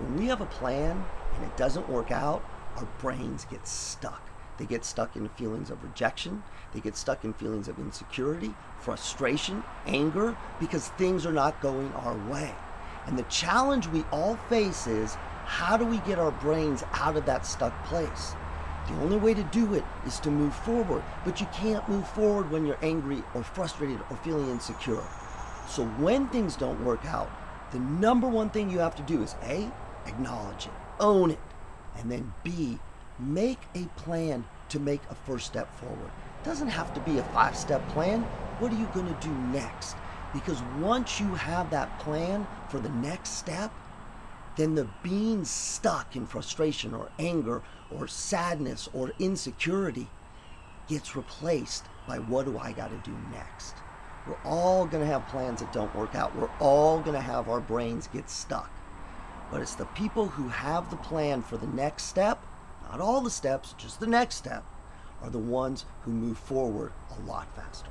When we have a plan and it doesn't work out, our brains get stuck. They get stuck in feelings of rejection. They get stuck in feelings of insecurity, frustration, anger, because things are not going our way. And the challenge we all face is how do we get our brains out of that stuck place? The only way to do it is to move forward, but you can't move forward when you're angry or frustrated or feeling insecure. So when things don't work out, the number one thing you have to do is A, acknowledge it, own it, and then B, make a plan to make a first step forward. It doesn't have to be a five step plan. What are you going to do next? Because once you have that plan for the next step, then the being stuck in frustration or anger or sadness or insecurity gets replaced by what do I got to do next? We're all going to have plans that don't work out. We're all going to have our brains get stuck. But it's the people who have the plan for the next step, not all the steps, just the next step, are the ones who move forward a lot faster.